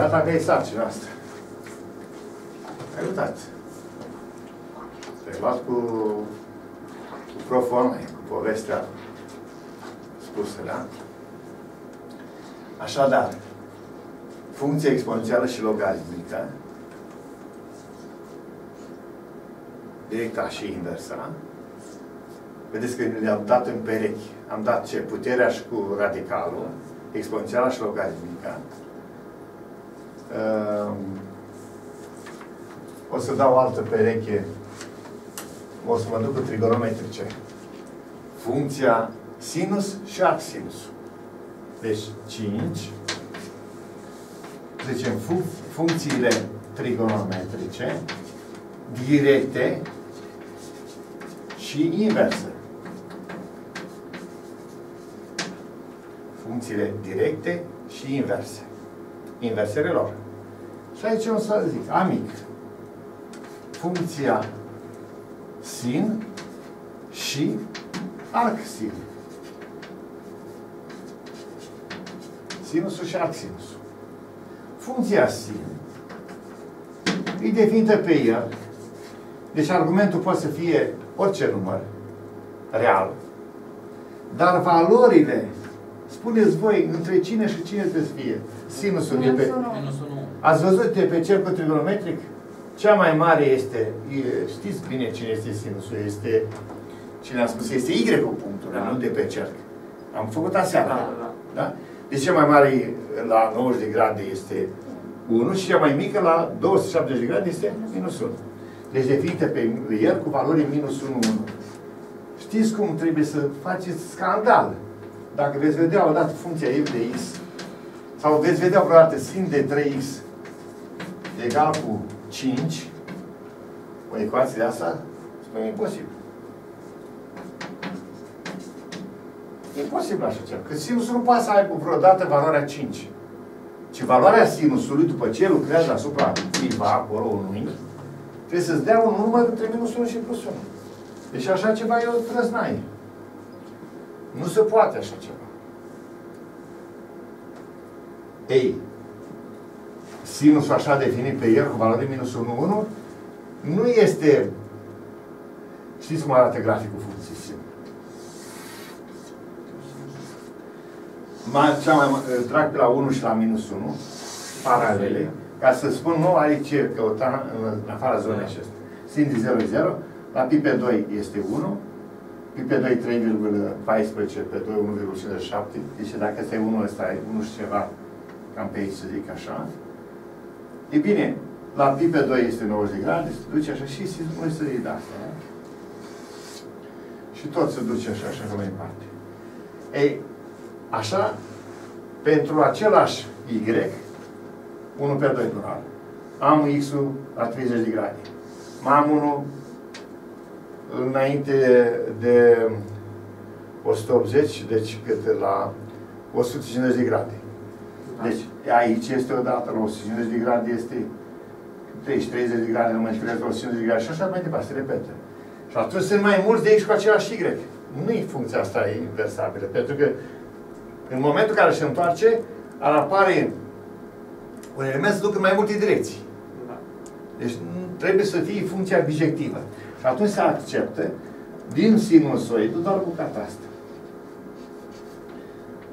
data aveai sarcina asta. Ai uitat. Te-ai luat cu, cu prof online, cu povestea spusă, da? Așadar, funcție exponențială și logaritmică, directa și inversa, vedeți că le-am dat în perechi. Am dat ce? Puterea și cu radicalul, exponențiala și logaritmica. Ehm, o să dau altă pereche. O să mă duc cu trigonometrice. Funcția sinus și arcsinus. Deci 5. Zicem fun funcțiile trigonometrice directe și inverse. Funcțiile directe și inverse. Inversele lor. Și aici o să zic, amic, funcția sin și arcsin. Sinusul și arcsinusul. Funcția sin e definită pe el. Deci argumentul poate să fie orice număr real. Dar valorile, spuneți voi, între cine și cine trebuie să fie? Sinusul de pe... Ați văzut de pe cercul trigonometric? Cea mai mare este, știți bine cine este sinusul, este, cine a spus, este Y cu punctul, da. nu de pe cerc. Am făcut aseară. Da, da. da? Deci cea mai mare la 90 de grade este 1 și cea mai mică la 270 de grade este minus 1. Deci definită pe el cu valori minus 1, 1. Știți cum trebuie să faceți scandal? Dacă veți vedea odată funcția f de x, sau veți vedea vreodată sin de 3x egal cu 5, o ecuație de asta, spune imposibil. Imposibil așa ceva. Că sinusul nu poate să aibă vreodată valoarea 5. Ci valoarea sinusului, după ce lucrează asupra cuiva, acolo, unui, trebuie să-ți dea un număr între minus 1 și plus 1. Deci așa ceva e o trăznaie. Nu se poate așa ceva. Ei, sinusul așa definit pe el cu valoare minus 1, 1, nu este... Știți cum arată graficul funcției sin? Mai, cea mai, trag pe la 1 și la minus 1, paralele, ca să spun, nu aici căuta în, în afara zonei da. acestea. Sin de 0 0, la pi pe 2 este 1, pi pe 2 3,14, pe 2 1,57, deci dacă ăsta e 1, ăsta e 1 și ceva, cam pe aici să zic așa. E bine, la pi pe 2 este 90 de grade, se duce așa și noi să iei de asta. Da? Și tot se duce așa, așa mai departe. Ei, așa, pentru același Y, 1 pe 2 plural, am X-ul la 30 de grade. Mai am unul înainte de 180, deci cât la 150 de grade. Deci aici este o dată, la 150 de grade este 30, 30 de grade, nu mai știu, la 150 de grade și așa mai departe, se repetă. Și atunci sunt mai mulți de aici cu același Y. Nu e funcția asta inversabilă, pentru că în momentul în care se întoarce, ar apare un element să ducă în mai multe direcții. Da. Deci trebuie să fie funcția bijectivă. Și atunci se acceptă din sinusoidul doar bucata asta.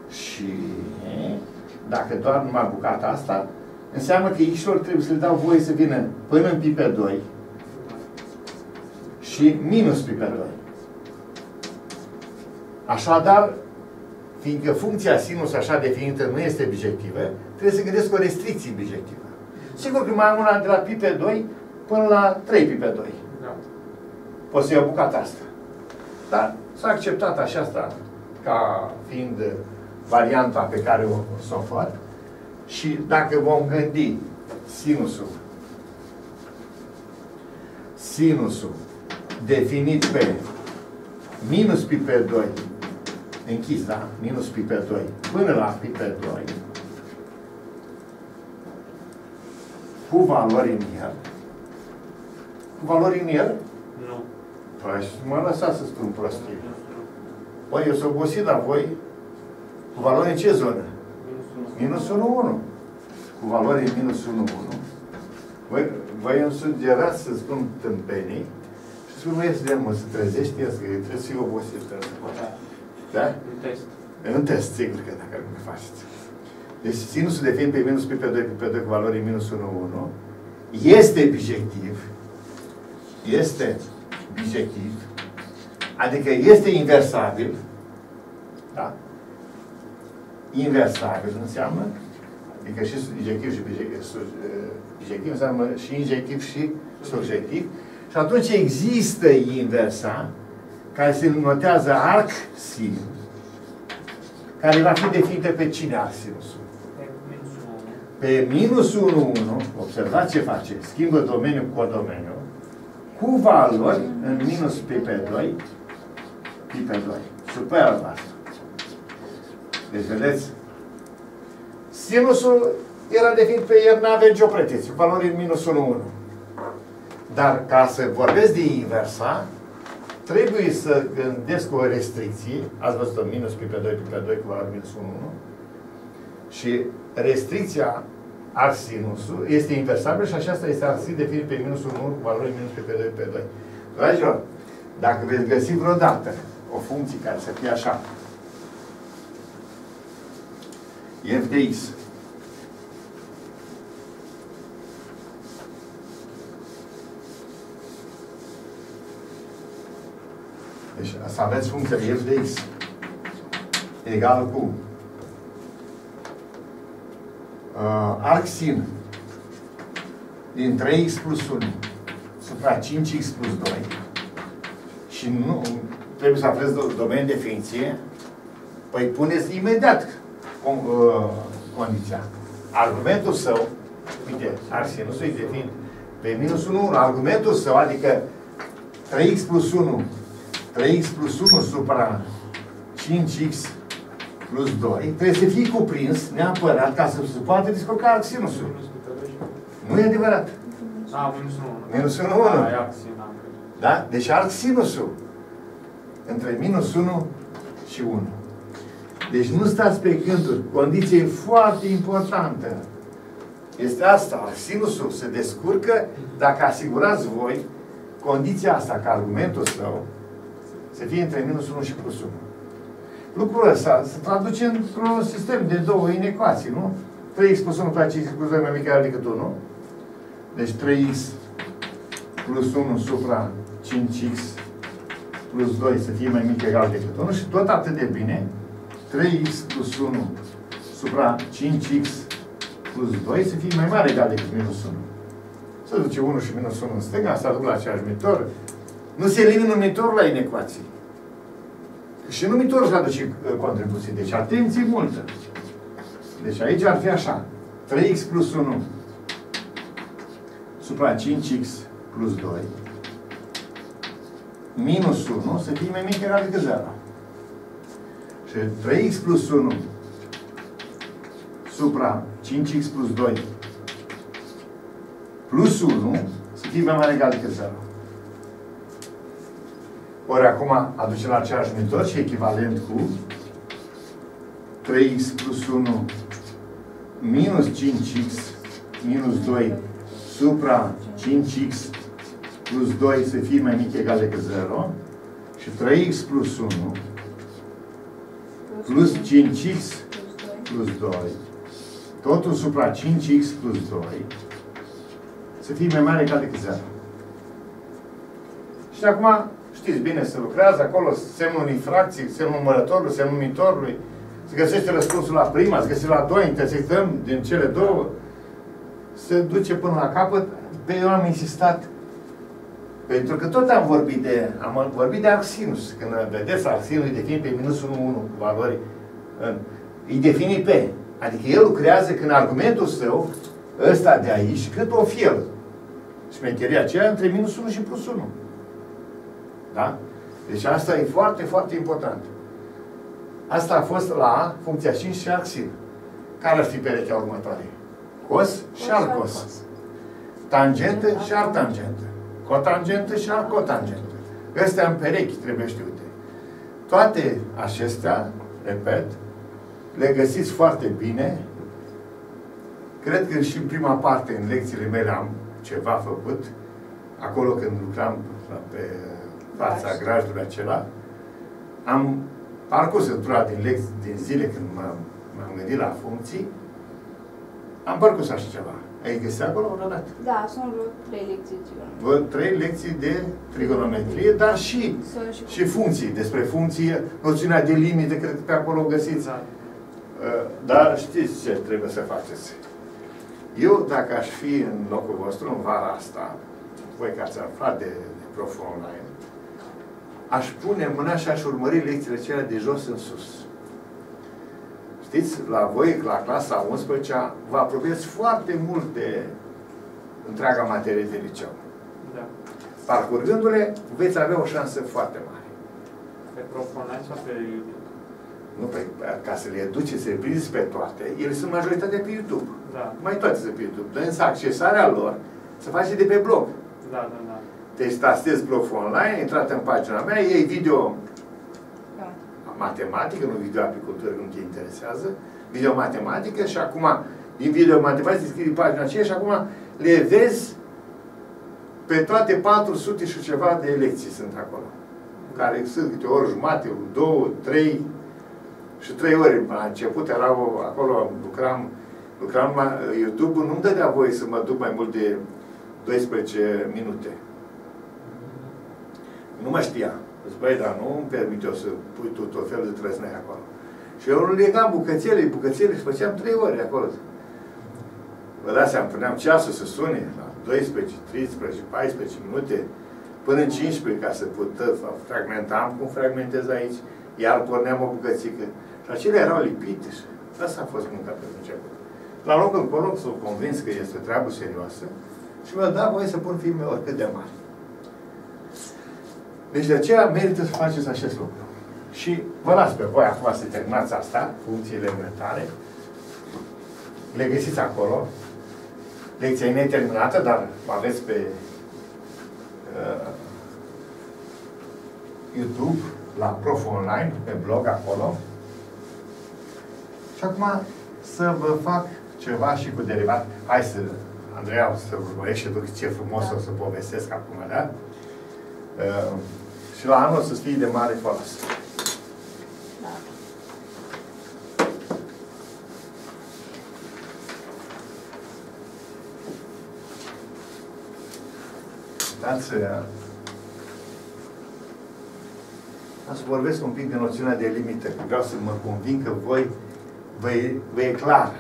Și dacă doar numai bucata asta, înseamnă că x trebuie să le dau voie să vină până în pi pe 2 și minus pi pe 2. Așadar, fiindcă funcția sinus așa definită nu este bijectivă, trebuie să gândesc o restricție bijectivă. Sigur că mai am una de la pi pe 2 până la 3 pi pe 2. Da. Poți să iau bucata asta. Dar s-a acceptat așa asta ca fiind varianta pe care o, o să o fac. Și dacă vom gândi sinusul, sinusul definit pe minus pi pe 2, închis, da? Minus pi pe 2, până la pi pe 2, cu valori în el. Cu valori în el? Nu. Păi mă lăsați să spun prostii. Păi eu sunt obosit, dar voi cu valori în ce zonă? Minus 1, 1. cu valori minus 1, 1, voi, voi îmi sugerați să spun tâmpenii și spun, nu ies de mă, să trezești, ies, că trebuie să fii obosit. Da? da? În test. În test, sigur că dacă nu faceți. Deci sinusul de fiind pe minus pi pe 2 pe 2 cu valori minus 1, 1 este bijectiv, este bijectiv, adică este inversabil, da? Inversabil înseamnă, adică și injectiv și bijectiv înseamnă și injectiv și subiectiv. Și atunci există inversa, care se notează arc sin, care va fi definită pe cine arc sinusul? Pe minus 1, 1, observați ce face, schimbă domeniul cu domeniu, cu valori în minus pi pe 2, pi pe 2, super asta. Deci, vedeți, sinusul era definit pe el, nu avea nicio pretenție, valori în minus 1, 1. Dar ca să vorbesc de inversa, trebuie să gândesc o restricție, ați văzut-o, minus pi pe 2, pi pe 2 cu valori minus 1, 1, și restricția arsinusul este inversabil și aceasta este arsin definit pe minus 1 cu valori minus pi pe 2 pe 2. Dragilor, dacă veți găsi vreodată o funcție care să fie așa, f de x Deci să aveți funcția f de x egală cu uh, arcsin din 3x plus 1 supra 5x plus 2 și nu trebuie să aflezi domeniul de definiție, păi puneți imediat uh, condiția. Argumentul său, uite, arsinusul e definit pe minus 1, argumentul său, adică 3x plus 1 3x plus 1 supra 5x plus 2 trebuie să fie cuprins neapărat ca să se poată descurca sinusul. Nu e adevărat. A, minus 1. Minus 1, 1. Da? Deci arc sinusul între minus 1 și 1. Deci nu stați pe gânduri. Condiție foarte importantă. Este asta. Sinusul se descurcă dacă asigurați voi condiția asta, că argumentul său să fie între minus 1 și plus 1. Lucrul ăsta se traduce într-un sistem de două inecuații, nu? 3x plus 1 face x plus 2 mai mic decât 1. Deci 3x plus 1 supra 5x plus 2 să fie mai mic egal decât 1 și tot atât de bine 3x plus 1 supra 5x plus 2 să fie mai mare egal decât minus 1. Să duce 1 și minus 1 în stânga, să aduc la aceeași numitor, nu se elimină numitorul la inecuații. Și numitorul își aduce uh, contribuții. Deci atenție multă. Deci aici ar fi așa. 3x plus 1 supra 5x plus 2 minus 1 să fie mai mic egal decât 0. Și 3x plus 1 supra 5x plus 2 plus 1 să fie mai mare egal decât 0. Ori acum aduce la aceeași metodă și echivalent cu 3x plus 1 minus 5x minus 2 supra 5x plus 2 să fie mai mic egal decât 0 și 3x plus 1 plus 5x plus 2 totul supra 5x plus 2 să fie mai mare egal decât 0. Și acum Știți bine, se lucrează acolo, semnul în infracție, semnul numărătorului, semnul numitorului. Se găsește răspunsul la prima, se găsește la doua, intersectăm din cele două. Se duce până la capăt. Pe eu am insistat pentru că tot am vorbit de, am vorbit de arsinus. Când vedeți arsinus, îi defini pe minus 1, 1 cu valori. Îi defini pe. Adică el lucrează când argumentul său, ăsta de aici, cât o fi el. Șmecheria aceea între minus 1 și plus 1. Da? Deci asta e foarte, foarte important. Asta a fost la funcția 5 și axil. Care ar fi perechea următoare? Cos și arcos. Tangentă și artangentă. Cotangentă și arcotangentă. Astea în perechi trebuie știute. Toate acestea, repet, le găsiți foarte bine Cred că și în prima parte, în lecțiile mele, am ceva făcut. Acolo când lucram pe fața grajdului acela, am parcurs într-una din, lecții, din zile când m-am gândit la funcții, am parcurs așa ceva. Ai găsit acolo vreodată? Da, sunt vreo trei lecții de trigonometrie. trei lecții de trigonometrie, dar și, și, și funcții. Despre funcții, noțiunea de limite, cred că pe acolo găsiți. Da. Uh, dar știți ce trebuie să faceți. Eu, dacă aș fi în locul vostru în vara asta, voi că ați aflat de, de prof online, aș pune mâna și aș urmări lecțiile cele de jos în sus. Știți, la voi, la clasa 11 vă apropiați foarte mult de întreaga materie de liceu. Da. Parcurgându-le, veți avea o șansă foarte mare. Pe prof online sau pe YouTube? Nu, pe, ca să le educe, să le prinzi pe toate, ele sunt majoritatea pe YouTube. Da. Mai toate sunt pe YouTube. Dar însă accesarea lor se face de pe blog. Da, da, da. Deci tastezi blog online, intrat în pagina mea, iei video matematică, nu video apicultură, nu te interesează, video matematică și acum din video matematică scrii din pagina aceea și acum le vezi pe toate 400 și ceva de lecții sunt acolo. Care sunt câte o oră jumate, două, trei și trei ori. La început erau acolo, lucram, lucram la YouTube, nu-mi dădea voie să mă duc mai mult de 12 minute. Nu mă știa. Zic, băi, dar nu îmi permit eu să pui tot, tot felul de trăsnei acolo. Și eu legam bucățele, bucățele și făceam trei ore acolo. Vă dați seama, puneam ceasul să sune la 12, 13, 14 minute, până în 15 ca să pot fragmentam cum fragmentez aici, iar porneam o bucățică. Și acelea erau lipite și asta a fost munca pe început. La locul încolo s-au convins că este o treabă serioasă și mi-a dat voie să pun filme oricât de mari. Deci de aceea merită să faceți acest lucru. Și vă las pe voi acum să terminați asta, funcțiile elementare. Le găsiți acolo. Lecția e neterminată, dar o aveți pe uh, YouTube, la Prof Online, pe blog acolo. Și acum să vă fac ceva și cu derivat. Hai să, Andreea, să urmărești și duc ce frumos da. o să povestesc acum, da? Uh, și la anul să fie de mare folos. Da. Dați, uh, să vorbesc un pic de noțiunea de limită, că vreau să mă convin că voi vă e, vă e clar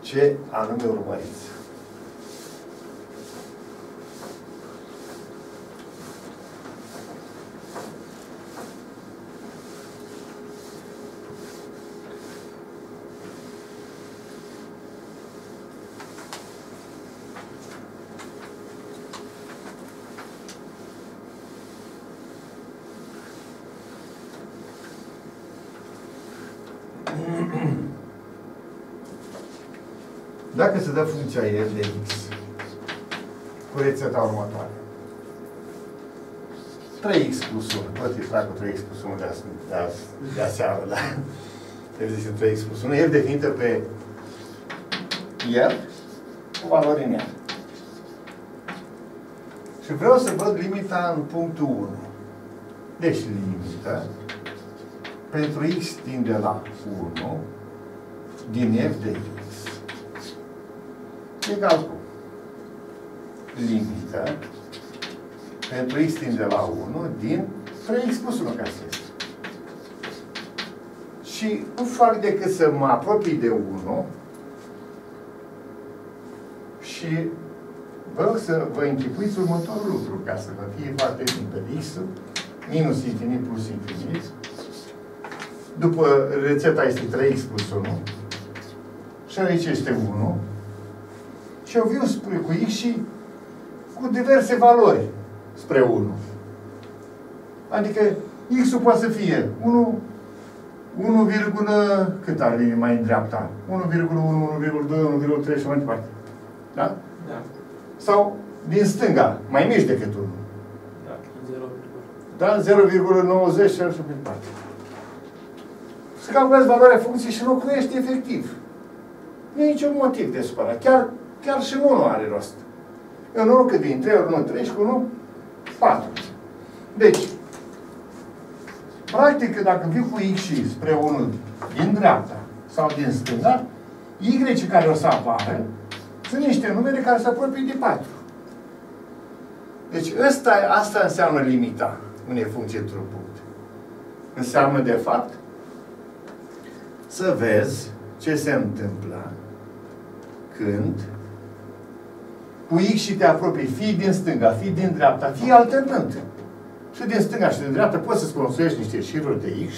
ce anume urmăriți. Dacă se dă funcția e de x cu rețeta următoare. 3x plus 1, tot e cu 3x plus 1 de, a, de, a, de aseară, da? Trebuie să 3x plus 1, e definită pe R cu valori în R. Și vreau să văd limita în punctul 1. Deci limita pentru x tinde la 1 din f de x egal cu limită pentru x tinde la 1 din 3x plus 1 ca să este. Și nu fac decât să mă apropii de 1 și vă rog să vă închipuiți următorul lucru ca să vă fie foarte limpede. x minus infinit plus infinit după rețeta este 3x plus 1 și aici este 1 și eu viu spre cu x și cu diverse valori spre 1. Adică x-ul poate să fie 1, 1, cât are linie mai în dreapta? 1,1, 1,2, 1,3 și mai departe. Da? Da. Sau din stânga, mai mici decât 1. Da, 0,90 și așa mai departe să calculezi valoarea funcției și locuiești efectiv. Nu e niciun motiv de supărat. Chiar, chiar și 1 are rost. În 1 cât vin? 3 ori 1, 3 și cu 1, 4. Deci, practic, dacă vii cu x și spre 1 din dreapta sau din stânga, y care o să apară sunt niște numere care se apropie de 4. Deci ăsta, asta înseamnă limita unei funcții într-un punct. Înseamnă, de fapt, să vezi ce se întâmplă când cu X și te apropii, fie din stânga, fie din dreapta, fie alternând. Și din stânga și din dreapta poți să-ți construiești niște șiruri de X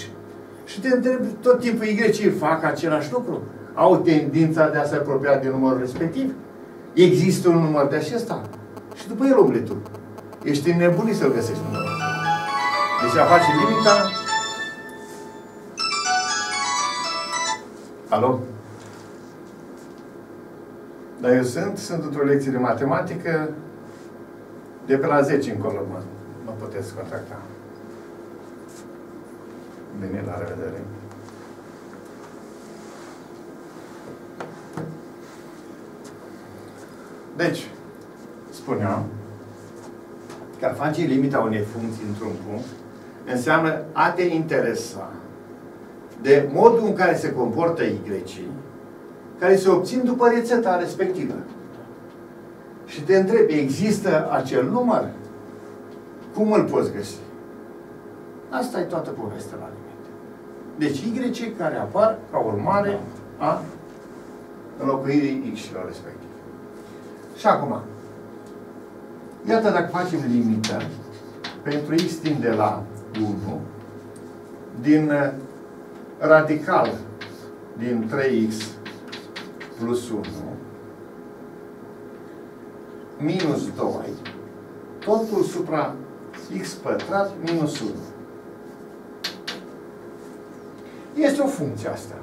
și te întrebi tot timpul Y fac același lucru. Au tendința de a se apropia de numărul respectiv. Există un număr de acesta. Și după el umble tu. Ești nebunit să-l găsești numărul Deci a face limita... Alo? Dar eu sunt, sunt într-o lecție de matematică, de pe la 10 încolo mă, mă puteți contacta. Bine, la revedere. Deci, spuneam că a face limita unei funcții într-un punct înseamnă a te interesa de modul în care se comportă y care se obțin după rețeta respectivă. Și te întrebi, există acel număr? Cum îl poți găsi? Asta e toată povestea la limite. Deci Y care apar ca urmare a înlocuirii X-ilor respectiv. Și acum, iată dacă facem limită pentru X tinde la 1 din radical din 3X plus 1 minus 2 totul supra x pătrat minus 1. Este o funcție asta.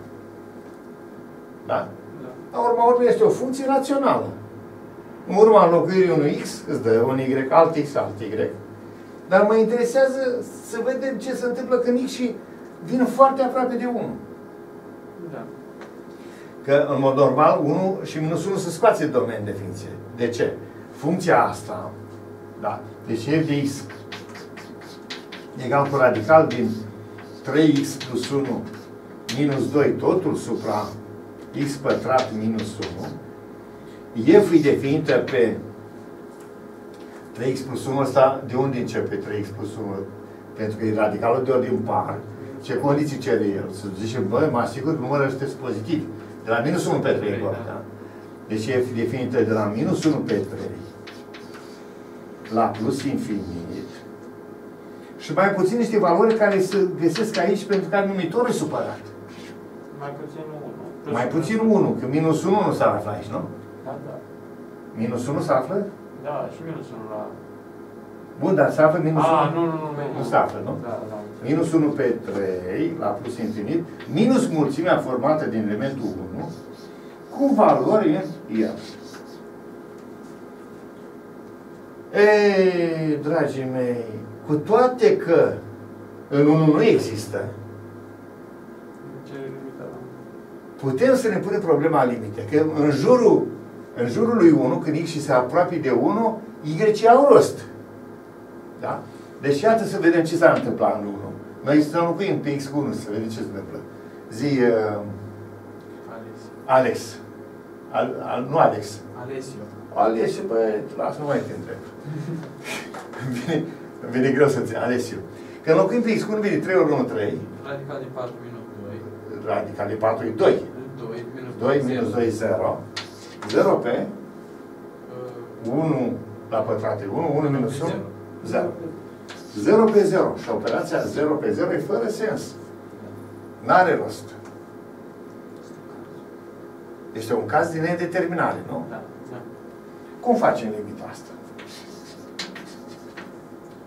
Da? Da. La urma urmei este o funcție rațională. În urma înlocuirii unui x îți dă un y, alt x, alt y. Dar mă interesează să vedem ce se întâmplă când x și vine foarte aproape de 1. Da. Că, în mod normal, 1 și minus 1 se scoate din domeniul de funcție. De ce? Funcția asta, da, deci f de x egal cu radical din 3x plus 1 minus 2 totul supra x pătrat minus 1, f e definită pe 3x plus 1 ăsta, de unde începe 3x plus 1? Pentru că e radicalul de ori din par. Ce condiții cere el? Să zicem, băi, mă asigur că numărul ăsta este pozitiv. De la minus 1 pe 3, da. da? Deci e definită de la minus 1 pe 3 la plus infinit și mai puțin niște valori care se găsesc aici pentru care numitorul e supărat. Mai puțin 1. mai puțin 1, că minus 1 nu s-a aflat aici, nu? Da, da. Minus 1 s-a aflat? Da, și minus 1 la... Bun, dar se află minus 1? Ah, nu, nu, nu. Nu se află, nu? Da, da. Minus 1 pe 3, la plus infinit, minus mulțimea formată din elementul 1, cu valori în el. Ei, dragii mei, cu toate că în 1 nu există, putem să ne punem problema limite. Că în jurul, în jurul lui 1, când X se apropie de 1, Y au rost. Da? Deci iată să vedem ce s-a întâmplat în 1. Noi să înlocuim pe X cu 1 să vedem ce se întâmplă. Zi... Uh, Alex. Alex. Al, al, nu Alex. Alessio. Alesio, băi, lasă, nu mai te întreb. vine, vine greu să-ți Alesio. Că înlocuim pe X cu 1 vine 3 ori 1, 3. Radical de 4 minus 2. Radical de 4 e 2. 2 minus 2 minus 2 0. 0 pe Uh, 1 la pătrat e 1, 1 minus 1, Zero. 0. 0 pe 0. Și operația 0 pe 0 e fără sens. N-are rost. Este un caz de nedeterminare, nu? Da, da. Cum facem limita asta?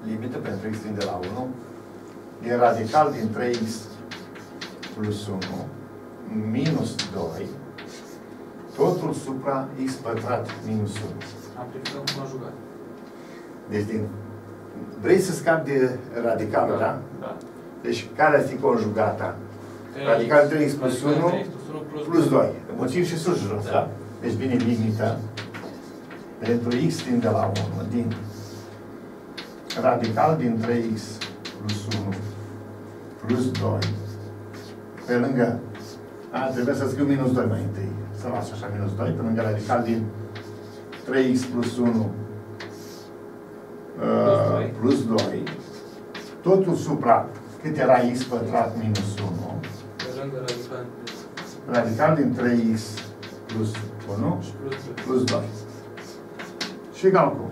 Limită pentru x de la 1 e radical din 3x plus 1 minus 2 totul supra x pătrat minus 1. Amplificăm conjugat. Deci din, vrei să scapi de radicalul, da? Da. Deci care ar fi conjugata? Radical 3x plus 1 3x plus 1 plus, plus 2. Motiv și sus jos, da? Deci vine limita pentru x din de la 1 din radical din 3x plus 1 plus 2 pe lângă a, trebuie să scriu minus 2 mai întâi. Să las așa minus 2 pe lângă radical din 3x plus 1 uh, plus 2 totul supra cât era x pătrat minus 1 pe lângă radical radical din 3x plus 1 și plus 2. plus 2. Și egal cu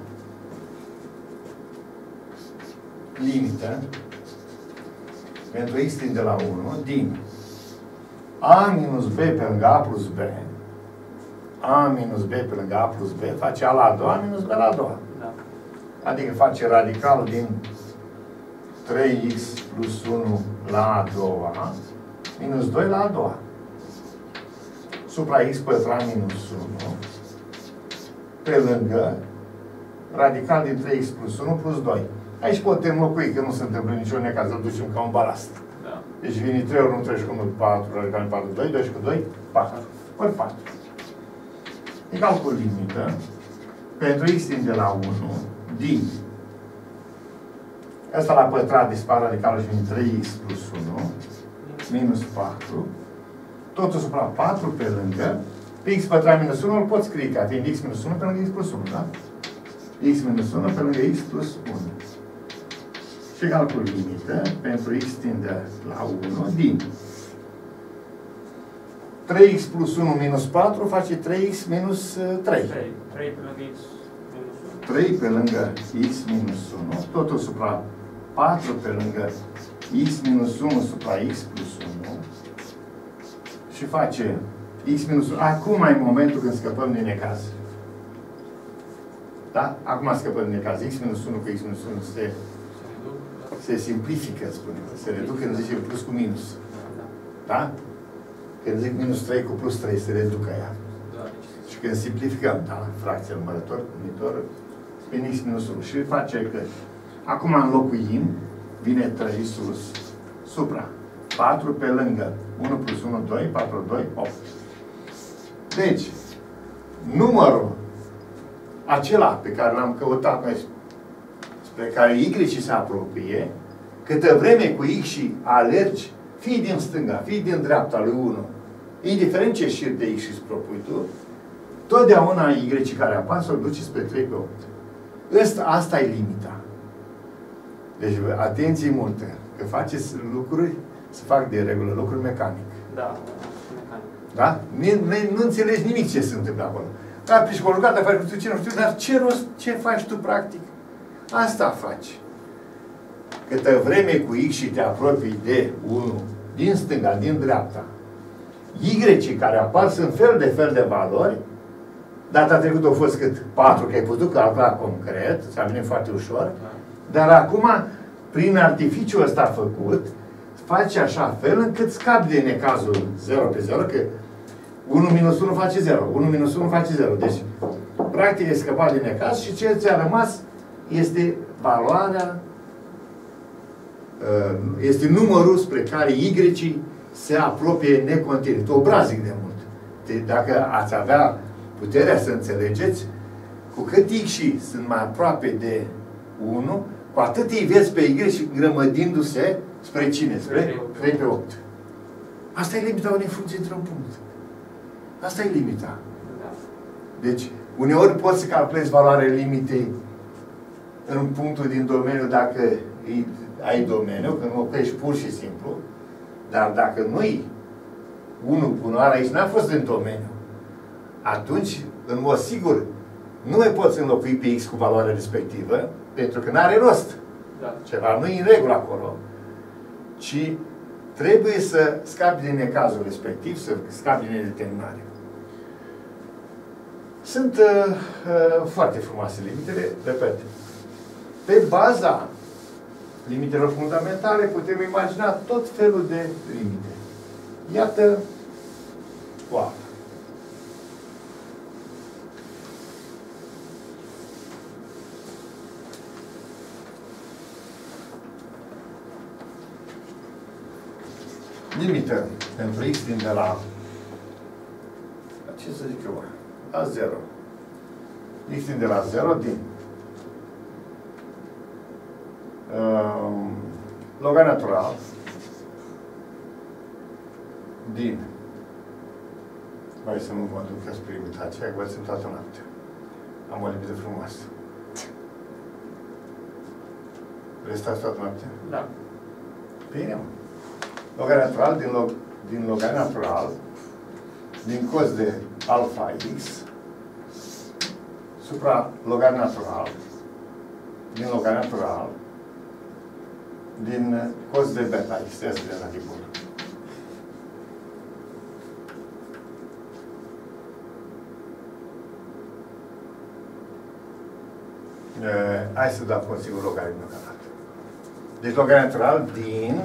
limită pentru x din de la 1 din a minus b pe lângă a plus b a minus b pe lângă a plus b face a la a doua minus b la a doua. Da. Adică face radical din 3x plus 1 la a doua minus 2 la a doua. Supra x pătrat minus 1 pe lângă radical din 3x plus 1 plus 2. Aici putem înlocui, că nu se întâmplă niciun necaz, îl ducem ca un balast. Da. Deci vine 3 ori 1, 3 și cu 1, 4, radical din 4, 2, 2 și cu 2, 4. Ori 4. Egal cu limită pentru x din de la 1 din Asta la pătrat dispare radicalul și vine 3x plus 1 minus 4 totul supra 4 pe lângă pe x pătrat minus 1 îl pot scrie ca fiind x minus 1 pe lângă x plus 1, da? x minus 1 pe lângă x plus 1 și egal cu limită pentru x tinde la 1 din 3x plus 1 minus 4 face 3x minus uh, 3. 3. 3 pe lângă x minus 1. 3 pe lângă x minus 1, totul supra 4 pe lângă x minus 1 supra x plus 1 și face x minus 1. Acum e momentul când scăpăm din necaz. Da? Acum scăpăm din necaz. x minus 1 cu x minus 1 se, Se reduc, da. se simplifică, spunem. Se reduc când zicem plus cu minus. Da. Da? Când zic minus 3 cu plus 3, se reducă ea. Da, deci Și când simplificăm, da, fracția numărător, numitor, vine x minus 1. Și face că acum înlocuim, vine 3 sus, supra. 4 pe lângă 1 plus 1, 2, 4, 2, 8. Deci, numărul acela pe care l-am căutat noi, spre care Y se apropie, câtă vreme cu X și alergi, fie din stânga, fie din dreapta lui 1, indiferent ce șir de X îți propui tu, totdeauna Y care apasă îl duce spre 3 pe 8. Asta, asta e limita. Deci, atenție multă, că faceți lucruri, să fac de regulă lucruri mecanic. Da. Mecanic. Da? Nu, nu, nu înțelegi nimic ce se întâmplă acolo. Da, psihologata faci cu ce nu știu, dar ce rost, ce faci tu practic? Asta faci. Câtă vreme cu X și te apropii de unul din stânga, din dreapta, Y care apar sunt fel de fel de valori, data trecută au fost cât? 4, că ai putut calcula concret, s-a venit foarte ușor, dar acum, prin artificiul ăsta făcut, faci așa fel încât scapi de necazul 0 pe 0, că 1 minus 1 face 0, 1 minus 1 face 0. Deci, practic, e scăpat de necaz și ce ți-a rămas este valoarea, uh, este numărul spre care Y se apropie necontinent, obrazic de mult. De, dacă ați avea puterea să înțelegeți, cu cât X și sunt mai aproape de 1, cu atât îi vezi pe Y grămădindu-se spre cine? Spre 3 pe 8. Asta e limita unei funcții într-un punct. Asta e limita. Da. Deci, uneori poți să calculezi valoarea limitei în punctul din domeniu dacă îi ai domeniu, când o crești pur și simplu, dar dacă nu-i unul punoare aici n-a fost în domeniu, atunci, în mod sigur, nu mai poți înlocui pe X cu valoarea respectivă, pentru că n-are rost. Da. Ceva nu e în regulă acolo, ci trebuie să scapi din necazul respectiv, să scapi din nedeterminare. Sunt uh, uh, foarte frumoase limitele, repet. Pe baza limitelor fundamentale putem imagina tot felul de limite. Iată o altă. Limită pentru x din de la să zic eu, la 0. X tinde la 0 din um, logar natural din Hai să nu mă duc spre imitație, că vă sunt toată noaptea. Am o libido frumoasă. Restați toată noaptea? Da. Bine, mă. Logar natural din, log, din logar natural, din cos de alfa x, supra logar natural, din logar natural, din cos de beta x, ia să vedem la tipul. Eh, hai să dau cu un singur logaritm deocamdată. Deci logaritm natural din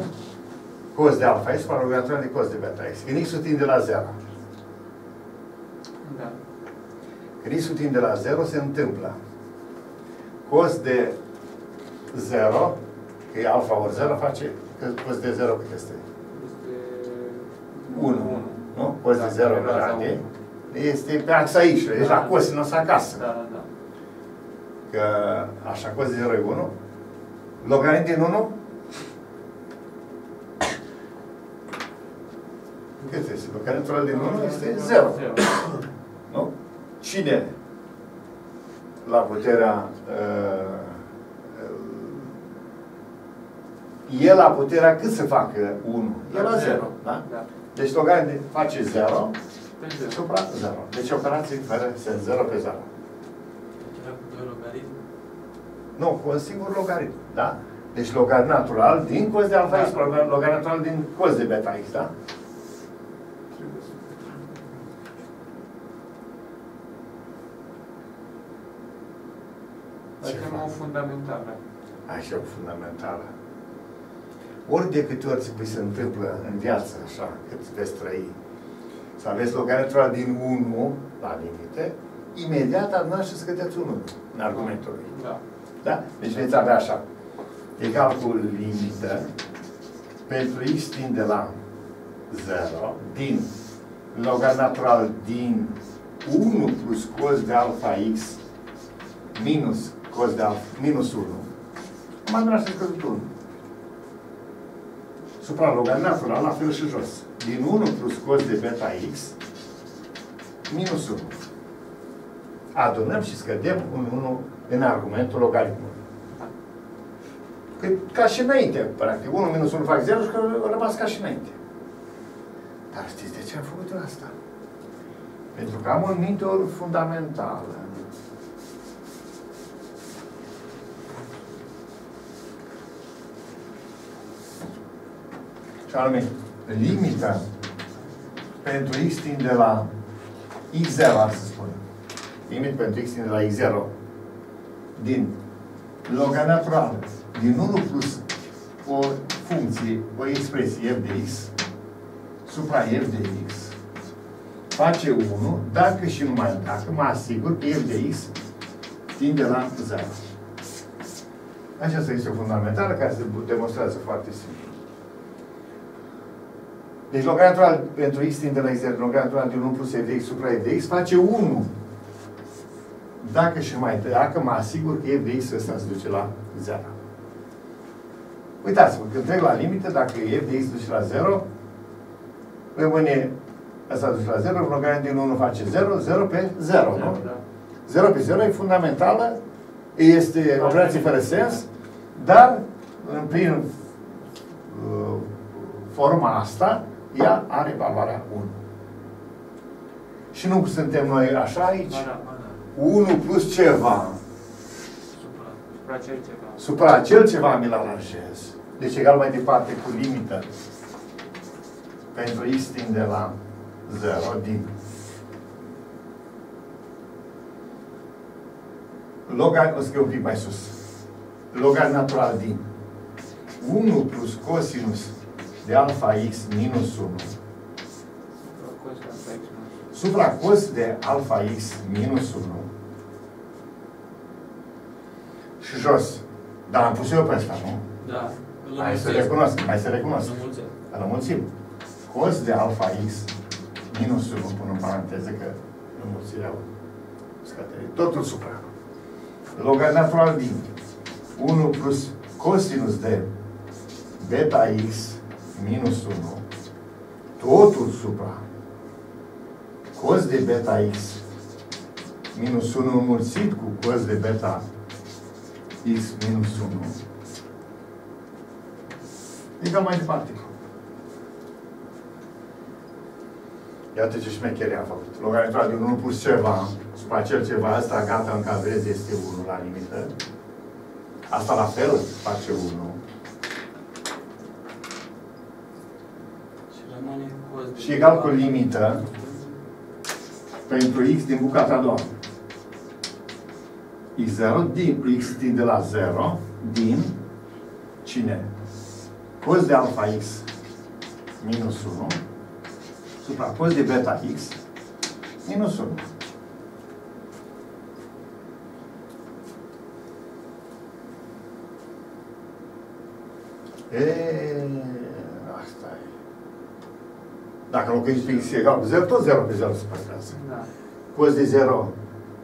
cos de alfa x par logaritm natural din cos de beta x. Când x-ul tinde la 0. Da. Când x-ul tinde la 0 se întâmplă cos de 0, că e alfa ori 0, face că cos de 0 cât este? Este 1. Nu? Cos de Da, 0 pe raza grade. unu. Este pe axa x, deci la Da. cosinus acasă. Da, da, da. Că așa, cos de 0 e 1. Logaritm din 1? Cât este? Logaritmul din 1 este 0. Zero. Nu? Cine la puterea uh, e la puterea cât să facă 1? E la 0. Da? Da. Deci logaritm face 0 Pe zero. supra 0. Deci operație fără sens 0 pe 0. Era cu doi logaritmi. Nu, cu un singur logaritm, da? Deci logaritm natural din cos de alfa Da. x, logaritm natural din cos de beta x, da? Facem o fundamentală. Așa, o fundamentală. Ori de câte ori vi se întâmplă în viață, așa, cât veți trăi, să aveți logaritm natural din 1 la limite, imediat dumneavoastră să găteți 1 în argumentul lui. Da. Da? Deci veți avea așa. Egal cu limită pentru x tinde la 0 din logaritm natural din 1 plus cos de alfa x minus cos de alfa, minus 1. Am adunat și scăzut 1. Supra logaritm natural, la fel și jos. Din 1 plus cos de beta x minus 1. Adunăm și scădem un 1 în argumentul logaritmului. Că, ca și înainte, practic. 1 minus 1 fac 0 și că a rămas ca și înainte. Dar știți de ce am făcut eu asta? Pentru că am în minte o fundamentală. Și anume, limita pentru x tinde la x0, să spunem. Limit pentru x tinde la x0 din loga naturală din 1 plus o funcție, o expresie f de x supra f de x face 1 dacă și numai dacă mă asigur că f de x tinde la 0. Aceasta este o fundamentală care se demonstrează foarte simplu. Deci logaritm natural pentru x tinde la 0, logaritm natural din 1 plus f de x supra f de x face 1 dacă și mai dacă mă asigur că f de x ăsta se duce la 0. Uitați-vă, când trec la limită, dacă f de x duce la 0, rămâne, ăsta duce la 0, logaritm din 1 face 0, 0 pe 0, nu? Da. 0 pe 0 e fundamentală, este o operație fără sens, dar în prin uh, forma asta, ea are valoarea 1. Și nu suntem noi așa aici? Da, da. Ba da. 1 plus ceva, Supra. Supra cel ceva. supra acel ceva mi-l aranjez. Deci egal mai departe cu limită pentru x tinde la 0 din logar, o scriu un pic mai sus. Logar natural din 1 plus cosinus de alfa x minus 1 Supra cos de alfa x minus supra cos de alfa x minus 1 și jos. Dar am pus eu pe ăsta, nu? Da. Îl Hai să înmulțesc. recunosc, hai să recunosc. Îl înmulțesc. Îl înmulțim. Cos de alfa x minus 1, pun în paranteză că înmulțirea scăderii. Totul supra. Logarit natural din 1 plus cosinus de beta x minus 1 totul supra cos de beta x minus 1 înmulțit cu cos de beta x minus 1 egal mai departe. Iată ce șmecherie a făcut. Logaritma din 1 plus ceva, supra acel ceva, asta gata în cavrez este 1 la limită. Asta la fel face 1. Și rămâne cos de Și egal cu limită pentru x din bucata a doua. x0 din x tinde la 0 din cine? Cos de alfa x minus 1 supra cos de beta x minus 1. E, asta e. Dacă locuiești pe x egal cu 0, tot 0 pe 0 se păstrează. Da. Cos de 0,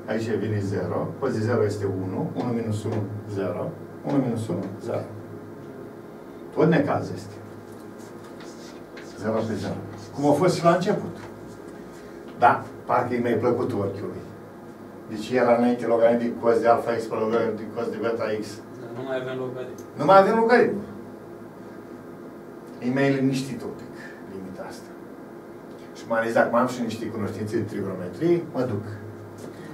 aici vine 0. Cos de 0 este 1. 1 minus 1, 0. 1 minus 1, 0. Tot necaz este. 0 pe 0. Cum a fost și la început. Da, parcă e mai plăcut ochiului. Deci era înainte logaritm din cos de alfa x pe logaritm din cos de beta x. Dar nu mai avem logaritm. Nu mai avem logaritm. E mai liniștit un pic limita asta. Și mai ales dacă mai am și niște cunoștințe de trigonometrie, mă duc.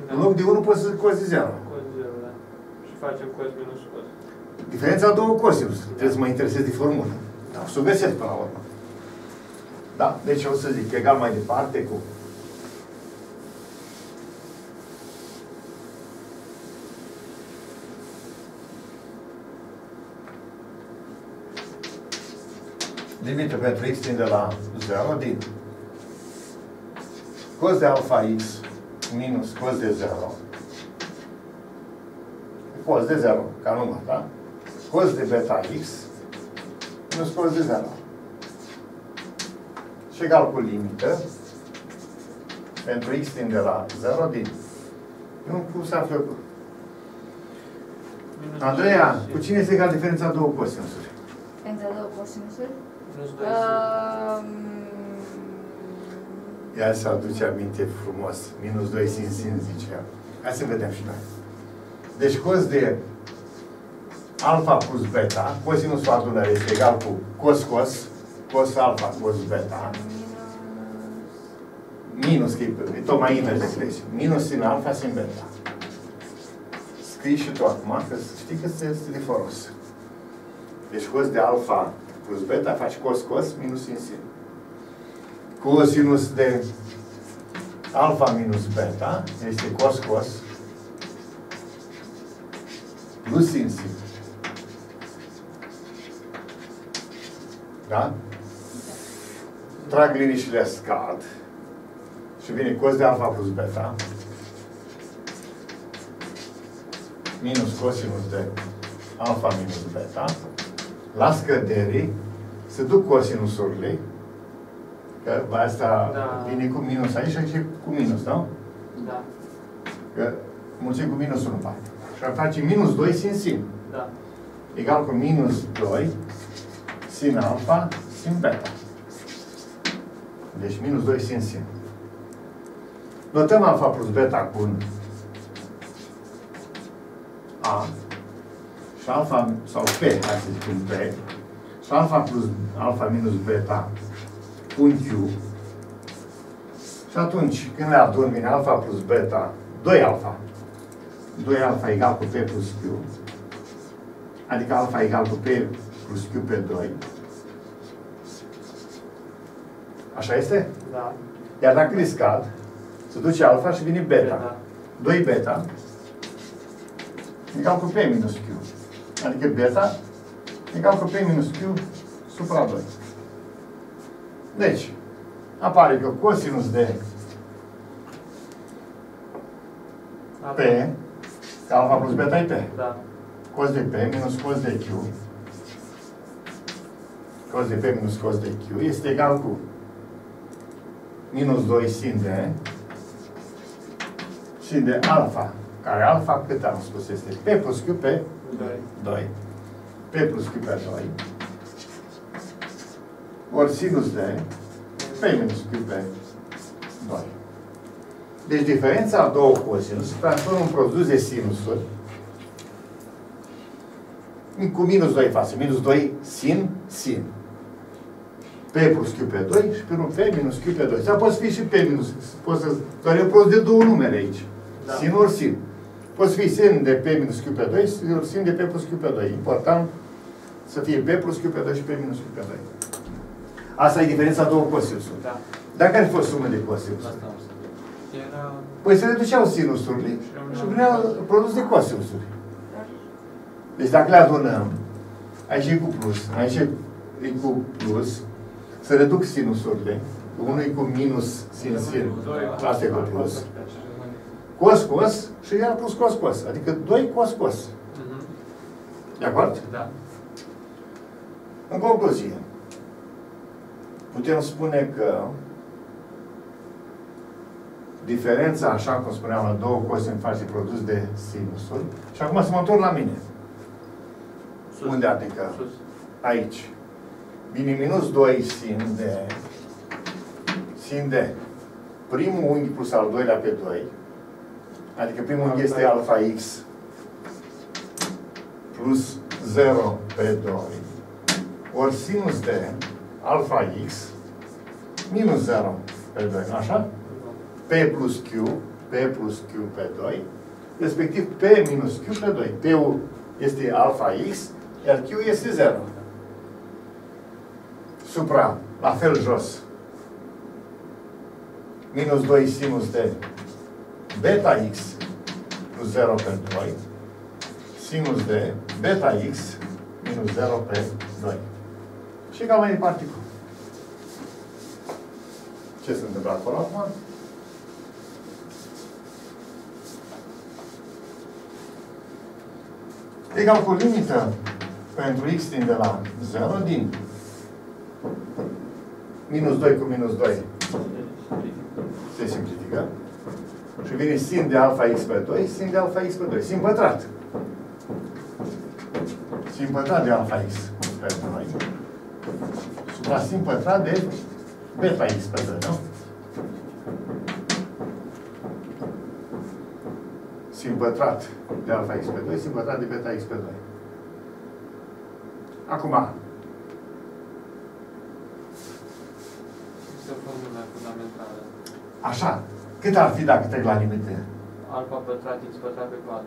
Da. În loc de 1 poți să cozi de 0. Cos zero, da. Și facem cos minus cos. Diferența două cosinus. Trebuie să mă interesez de formulă. Dar o să o găsesc până la urmă. Da? Deci o să zic egal mai departe cu limită pentru x tinde la 0 din cos de alfa x minus cos de 0 cos de 0, ca număr, da? Cos de beta x minus cos de 0. Și egal cu limită pentru x tinde la 0 din nu cum se află cu... Minus Andreea, doi cu și- cine este egal diferența două cosinusuri? Pentru două cosinusuri. Minus doi și- Um, Ia să aduce aminte frumos. Minus 2 sin sin, zice ea. Hai să vedem și noi. Deci cos de alfa plus beta, cosinusul adunării este egal cu cos cos, cos alfa cos beta, minus... minus, că e, e tot mai invers de crezi. Minus sin alfa sin beta. Scrii și tu acum, că știi că este este de folos. Deci cos de alfa plus beta faci cos cos minus sin sin. Cosinus de alfa minus beta este cos cos plus sin sin. Da? Trag liniștile scad și vine cos de alfa plus beta minus cosinus de alfa minus beta la scădere se duc cosinusurile că asta Da. vine cu minus aici și cu minus, nu? Da. Că mulțim cu minus 1 parte. Și ar face minus 2 sin sin. Da. Egal cu minus 2 sin alfa sin beta. Deci minus 2 sin sin. Notăm alfa plus beta cu un A și alfa sau P, hai să zicem P, și alfa plus alfa minus beta cu un Q. Și atunci, când le adun, vine alfa plus beta, 2 alfa. 2 alfa egal cu P plus Q. Adică alfa egal cu P plus Q pe 2. Așa este? Da. Iar dacă le scad, se duce alfa și vine beta. Da. 2 beta egal cu P minus Q. Adică beta egal cu P minus Q supra 2. Deci, apare că cosinus de P, că alfa plus beta e P. Da. Cos de P minus cos de Q. Cos de P minus cos de Q este egal cu minus 2 sin de și de alfa, care alfa cât am spus este P plus Q pe 2. 2. P plus Q pe 2. Ori sinus de P minus Q pe 2. Deci diferența a două cosinus se transformă în produs de sinusuri cu minus 2 față. Minus 2 sin, sin. P plus Q pe 2 și pe un P minus Q pe 2. Sau poate fi și P minus. Poți să... Doar e un produs de două numere aici. Da. Sin ori sin. Poate fi sin de P minus Q pe 2 ori sin de P plus Q pe 2. Important să fie P plus Q pe 2 și P minus Q pe 2. Asta e diferența două cosinusuri. Da. Dar care a fost sumă de cosinusuri? Asta am să zic. Era... Păi se reduceau sinusurile și veneau produs de cosinusuri. Deci dacă le adunăm, aici e cu plus, aici e cu plus, se reduc sinusurile, unul e cu minus sin sin, asta e cu plus, cos cos și iar plus cos cos, adică 2 cos cos. Mhm. De acord? Da. În concluzie, putem spune că diferența, așa cum spuneam, la două cosini face produs de sinusul. Și acum să mă întorc la mine. Sus. Unde adică? Sus. Aici. Bine, minus 2 sin de sin de primul unghi plus al doilea pe 2. Adică primul unghi este alfa x plus 0 pe 2. Ori sinus de alfa x minus 0 pe 2. Așa? P plus Q, P plus Q pe 2, respectiv P minus Q pe 2. P-ul este alfa x, iar Q este 0. Supra, la fel jos. Minus 2 sinus de beta x plus 0 pe 2, sinus de beta x minus 0 pe 2. Și egal mai departe cu. Ce se întâmplă acolo acum? Egal cu limită pentru x din de la 0 din minus 2 cu minus 2 se simplifică. Și vine sin de alfa x pe 2, sin de alfa x pe 2. Sin pătrat. Sin pătrat de alfa x pe 2. Supra sin pătrat de beta x pe 2, nu? Sin pătrat de alfa x pe 2, sin pătrat de beta x pe 2. Acum, Este o formulă fundamentală. așa, cât ar fi dacă trec la limite? Alfa pătrat x pătrat pe 4.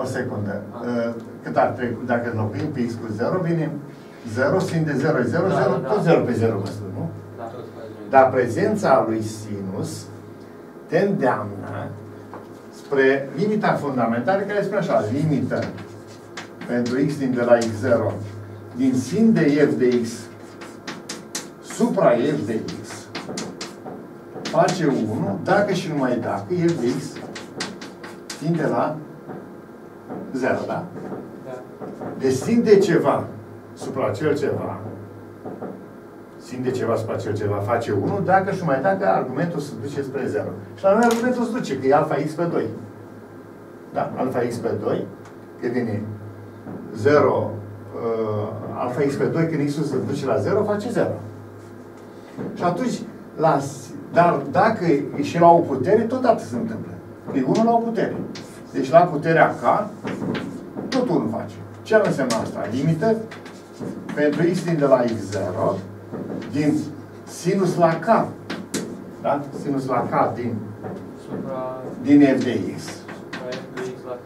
O secundă. Uh, Cât ar trebui, dacă înlocuim pe x cu 0, vine 0, sin de 0 e 0, Da, 0, da. tot 0 pe 0 mă spun, nu? Da. Tot faci Dar prezența lui sinus te îndeamnă spre limita fundamentală care spune așa, limită pentru x din de la x0 din sin de f de x supra f de x face 1 dacă și numai dacă f de x sin de la 0, da? Da. Deci sin de ceva supra cel ceva, sin de ceva supra cel ceva face 1, dacă și mai dacă argumentul se duce spre 0. Și la noi argumentul se duce, că e alfa x pe 2. Da, alfa x pe 2, că vine 0, uh, alfa x pe 2, când x se duce la 0, face 0. Și atunci, la, dar dacă e și la o putere, tot atât se întâmplă. E 1 la o putere. Deci la puterea k, tot 1 face. Ce ar însemna asta? Limită pentru x din de la x0 din sinus la k. Da? Sinus la k din, Supra, din f de x. supra f de x la k.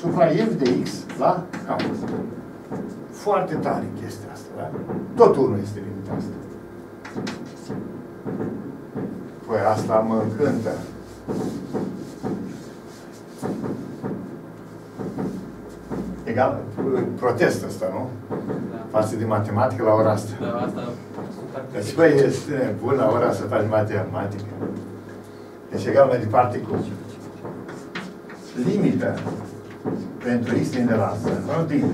Supra f de x la k. Foarte tare chestia asta, da? Tot 1 este limita asta. Păi asta mă încântă. Egal, protest ăsta, nu? Da. Față de matematică la ora asta. Da, asta Sunt foarte Deci, băi, este bun la ora să faci matematică. Deci, egal mai departe cu limită pentru x din de la 0 din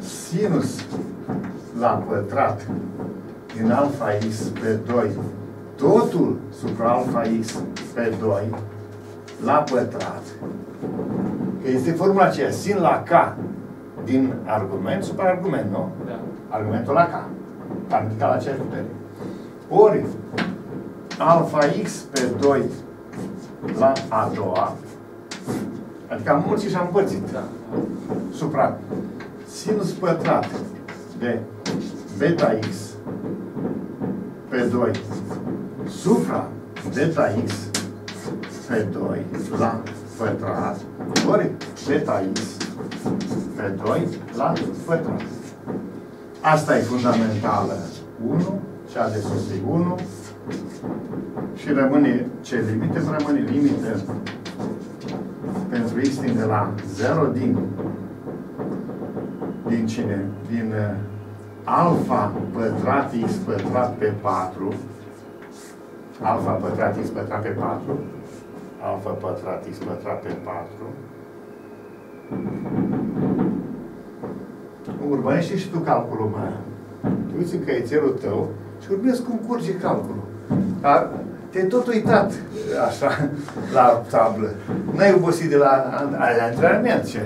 sinus la pătrat din alfa x pe 2 totul supra alfa x pe 2 la pătrat, că este formula aceea, sin la k din argument supra argument, nu? Da. Argumentul la k. Am ridicat la aceeași putere. Ori alfa x pe 2 la a doua, adică am mulțit și am împărțit Da. supra sinus pătrat de beta x pe 2 supra beta x pe 2 la pătrat ori beta x pe 2 la pătrat. Asta e fundamentală 1, cea de sus e 1 și rămâne ce limite? Rămâne limite pentru x din de la 0 din din cine? Din uh, alfa pătrat x pătrat pe 4 alfa pătrat x pătrat pe 4 alfa pătrat x pătrat pe 4 urmărește și tu calculul meu. Tu uiți în căiețelul tău și urmezi cum curge calculul. Dar te-ai tot uitat așa la tablă. N-ai obosit de la, la antrenament ce?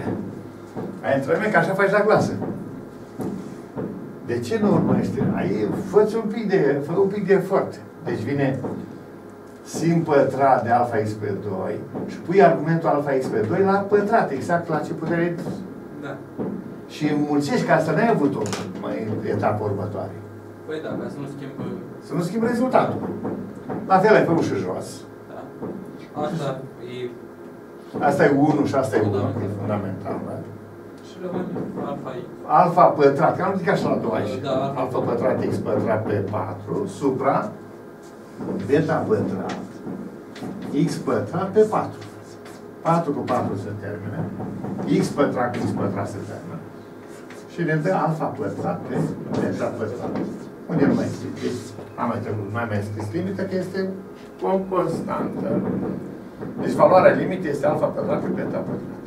Ai antrenament că așa faci la clasă. De ce nu urmărește? Ai, fă un pic de, fă un pic de efort. Deci vine sin pătrat de alfa x pe 2 și pui argumentul alfa x pe 2 la pătrat, exact la ce putere ai dus. Da. Și înmulțești, că asta n-ai avut-o mai în etapa următoare. Păi da, ca să nu schimbă. Să nu schimbi rezultatul. La fel ai făcut și jos. Da. Asta e Asta e 1 și asta e 1, Fundamental. e fundamental. Da? și rămâne alfa i. Alfa pătrat, că am zis așa la doua aici. Da, alfa. Alfa pătrat x pătrat pe 4 supra beta pătrat x pătrat pe 4. 4 cu 4 se termină. x pătrat cu x pătrat se termină. Și ne dă alfa pătrat pe beta pătrat. Unde nu mai scris? Deci, am mai trecut, mai mai scris limită, că este o constantă. Deci valoarea limită este alfa pătrat pe beta pătrat.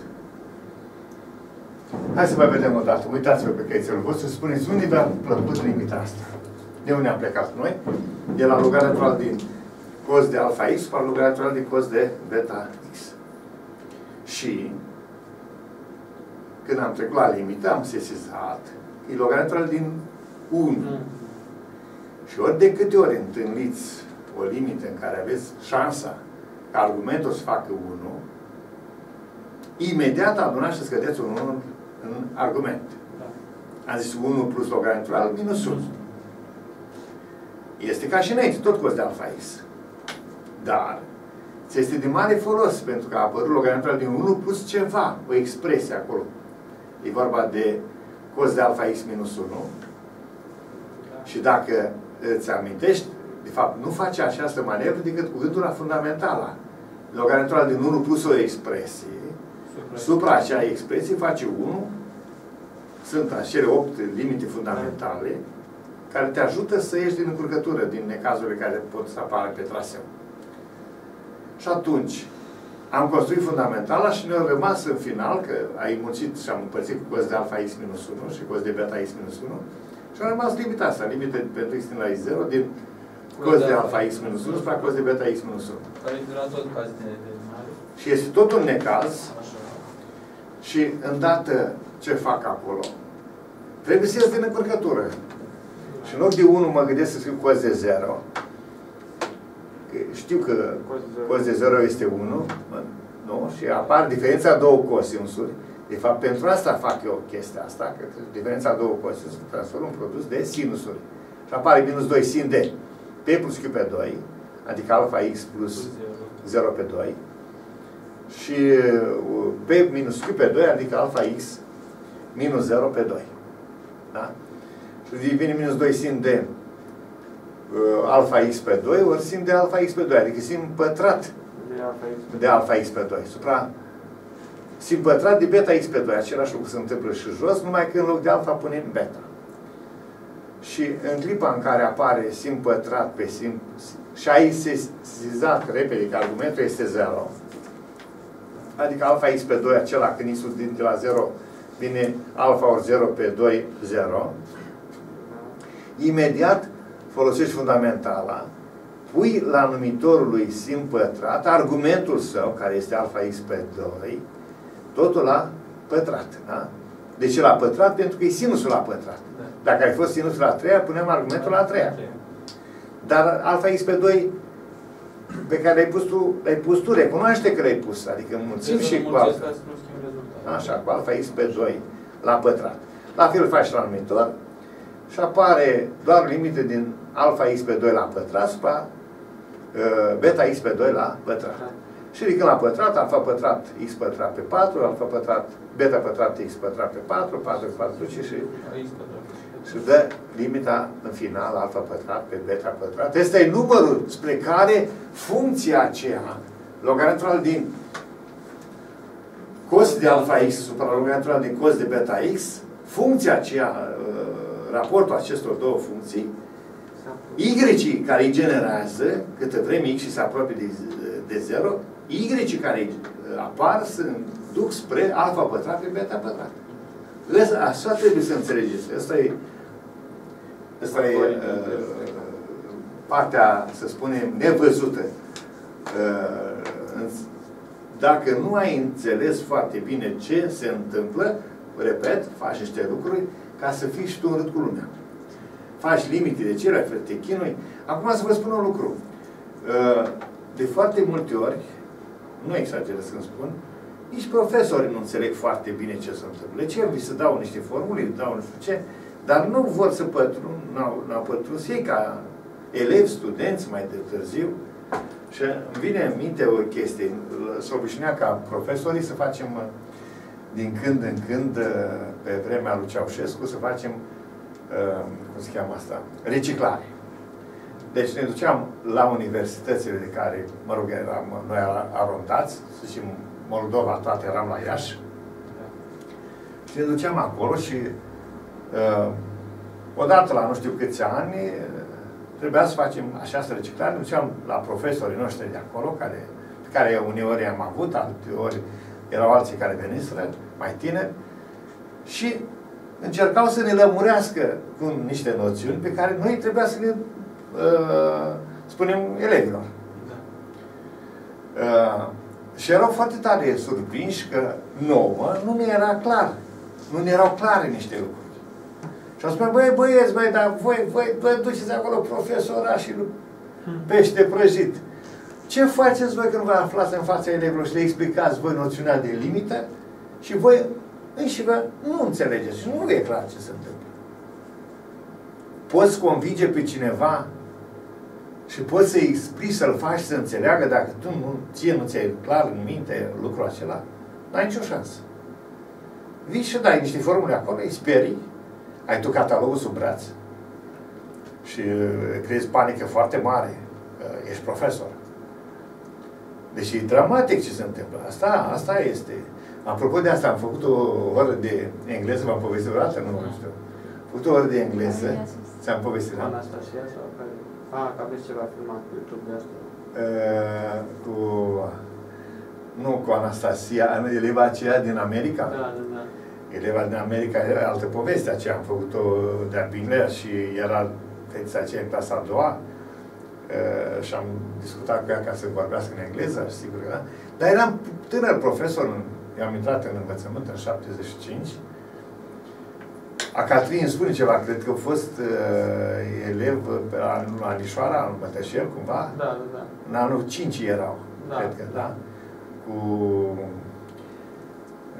Hai să mai vedem o dată. Uitați-vă pe căițelul vostru să spuneți unde v-a plăcut limita asta. De unde am plecat noi? De la lugarea natural din cos de alfa x spre lugarea natural din cos de beta x. Și când am trecut la limită, am sesizat că e logarea natural din 1. Mm. Și ori de câte ori întâlniți o limită în care aveți șansa ca argumentul să facă 1, imediat adunați și scădeți un 1 în argument. Da. Am zis 1 plus logarea natural minus 1. Este ca și înainte, tot cost de alfa x. Dar ți este de mare folos pentru că a apărut logarea naturală din 1 plus ceva, o expresie acolo. E vorba de cost de alfa x minus 1. Și dacă îți amintești, de fapt, nu face această manevră decât cu gândul la fundamentală. Logarea naturală din 1 plus o expresie, Supra. supra acea expresie face 1, sunt acele 8 limite fundamentale care te ajută să ieși din încurcătură, din necazurile care pot să apară pe traseu. Și atunci, am construit fundamentala și ne-a rămas în final, că ai mulțit și am împărțit cu cost de alfa x minus 1 și cost de beta x minus 1, și a rămas limita asta, limită pentru x din la x 0, din cost de alfa x minus 1 spre cost de beta x minus 1. Care e la tot caz de, de mare. Și este tot un necaz, Așa. Și îndată ce fac acolo, trebuie să ies din încurcătură. Și în loc de 1 mă gândesc să scriu cost de 0. Că Știu că cost de 0 este 1, mă, nu? Și apar diferența două cosinsuri. De fapt, pentru asta fac eu chestia asta, că diferența două cosinsuri transform în produs de sinusuri. Și apare minus 2 sin de P plus Q pe 2, adică alfa X plus Plus zero. 0 pe 2 și uh, P minus Q pe 2, adică alfa X minus 0 pe 2. Da? Și vine minus 2 sin de uh, alfa X pe 2 ori sin de alfa X pe 2, adică sin pătrat De alfa x. de alfa X pe 2. Supra sin pătrat de beta X pe 2. Același lucru se întâmplă și jos, numai că în loc de alfa punem beta. Și în clipa în care apare sin pătrat pe sin și ai sesizat repede că argumentul este 0, adică alfa x pe 2, acela când x din de la 0 vine alfa ori 0 pe 2, 0, imediat folosești fundamentala pui la numitorul lui sim pătrat argumentul său, care este alfa x pe 2, totul la pătrat. Da? De ce la pătrat? Pentru că e sinusul la pătrat. Da. Dacă ai fost sinusul la treia, punem argumentul la treia. Dar alfa x pe 2 pe care l-ai pus tu, l-ai pus tu, recunoaște că l-ai pus. Adică mulțim și cu alfa. Ca să nu schimb rezultatul. Așa, cu alfa x pe 2 la pătrat. La fel faci la numitor și apare doar limite din alfa x pe 2 la pătrat supra uh, beta x pe 2 la pătrat. Da. Și ridicăm la pătrat, alfa pătrat x pătrat pe 4, alfa pătrat, beta pătrat x pătrat pe 4, 4 pe 4 duce și, Aici, pătrat. și dă limita în final, alfa pătrat pe beta pătrat. Este e numărul spre care funcția aceea, logaritmul din cos de alfa x supra logaritmul din cos de beta x, funcția aceea, uh, raportul acestor două funcții, y care îi generează, câtă vreme x și se apropie de, de 0, y care îi uh, apar sunt duc spre alfa pătrat pe beta pătrat. Ăsta- Așa trebuie să înțelegeți. Asta e, asta e uh, partea, să spunem, nevăzută. Uh, în- dacă nu ai înțeles foarte bine ce se întâmplă, repet, faci niște lucruri ca să fii și tu în râd cu lumea. Faci limite de cele, te chinui. Acum să vă spun un lucru. Uh, De foarte multe ori, nu exagerez când spun, nici profesorii nu înțeleg foarte bine ce se întâmplă. Ce vi se dau niște formule, dau nu știu ce, dar nu vor să pătrund, n-au, n-au pătruns ei ca elevi, studenți mai de târziu. Și îmi vine în minte o chestie, să obișnuia ca profesorii să facem uh, din când în când, uh, pe vremea lui Ceaușescu, să facem, uh, cum se cheamă asta, reciclare. Deci ne duceam la universitățile de care, mă rog, eram, noi arondați, să zicem, Moldova, toate eram la Iași, și ne duceam acolo și uh, odată la nu știu câți ani uh, trebuia să facem această reciclare. Ne duceam la profesorii noștri de acolo, care, pe care uneori am avut, alteori erau alții care veniseră, mai tineri, și încercau să ne lămurească cu niște noțiuni pe care noi trebuia să le uh, spunem elevilor. Da. Uh, și erau foarte tare surprinși că nouă nu ne era clar. Nu ne erau clare niște lucruri. Și au spus, băi, băieți, băi, dar voi, voi, voi duceți acolo profesora și pește prăjit. Ce faceți voi când vă aflați în fața elevilor și le explicați voi noțiunea de limită și voi înși vă nu înțelegeți și nu e clar ce se întâmplă. Poți convinge pe cineva și poți să-i explici, să-l faci să înțeleagă dacă tu nu, ție nu ți-ai clar în minte lucrul acela, n-ai nicio șansă. Vii și dai niște formule acolo, îi sperii, ai tu catalogul sub braț și uh, creezi panică foarte mare, uh, ești profesor. Deci e dramatic ce se întâmplă. Asta, asta este. Apropo de asta, am făcut o oră de engleză, v-am povestit vreodată, nu știu. Am făcut o oră de engleză, ți-am povestit, da? Anastasia sau care? A, că aveți ceva filmat pe YouTube de asta. Uh, cu... Nu cu Anastasia, eleva aceea din America. Da, da, da. Eleva din America era altă poveste aceea. Am făcut-o de-a Bingler și era fetița aceea în clasa a doua. Uh, și am discutat cu ea ca să vorbească în engleză, sigur că da. Dar eram tânăr profesor, eu am intrat în învățământ în 75. A Catrin îmi spune ceva, cred că a fost uh, elev pe la, la Anișoara, în Mătășel, cumva. Da, da, da. În anul 5 erau, Da. cred că, da? Cu